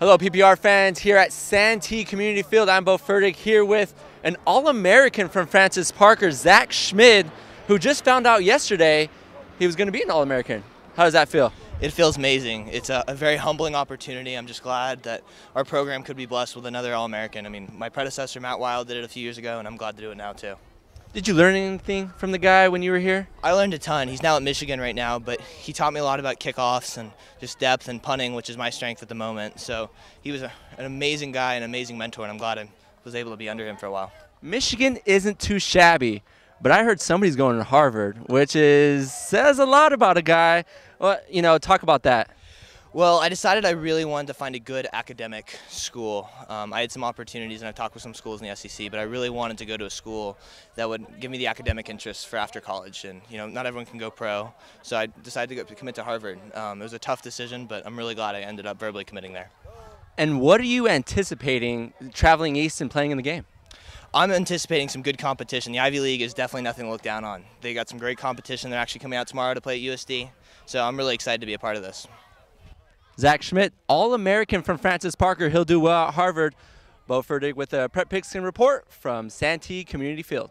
Hello, PPR fans here at Santee Community Field. I'm Bowe Fertig here with an All American from Francis Parker, Zach Schmid, who just found out yesterday he was going to be an All American. How does that feel? It feels amazing. It's a, a, very humbling opportunity. I'm just glad that our program could be blessed with another All American. I mean, my predecessor, Matt Wile, did it a few years ago, and I'm glad to do it now, too. Did you learn anything from the guy when you were here? I learned a ton. He's now at Michigan right now, but he taught me a lot about kickoffs and just depth and punting, which is my strength at the moment. So he was a, an amazing guy, an amazing mentor, and I'm glad I was able to be under him for a while. Michigan isn't too shabby, but I heard somebody's going to Harvard, which is says a lot about a guy. Well, you know, talk about that. Well, I decided I really wanted to find a good academic school. Um, I had some opportunities and I've talked with some schools in the SEC, but I really wanted to go to a school that would give me the academic interest for after college. And, you know, not everyone can go pro. So I decided to, go, to commit to Harvard. Um, it was a tough decision, but I'm really glad I ended up verbally committing there. And what are you anticipating traveling east and playing in the game? I'm anticipating some good competition. The Ivy League is definitely nothing to look down on. They got some great competition. They're actually coming out tomorrow to play at USD. So I'm really excited to be a part of this. Zach Schmid, All American from Francis Parker. He'll do well at Harvard. Bowe Fertig with a Prep Pigskin report from Santee Community Field.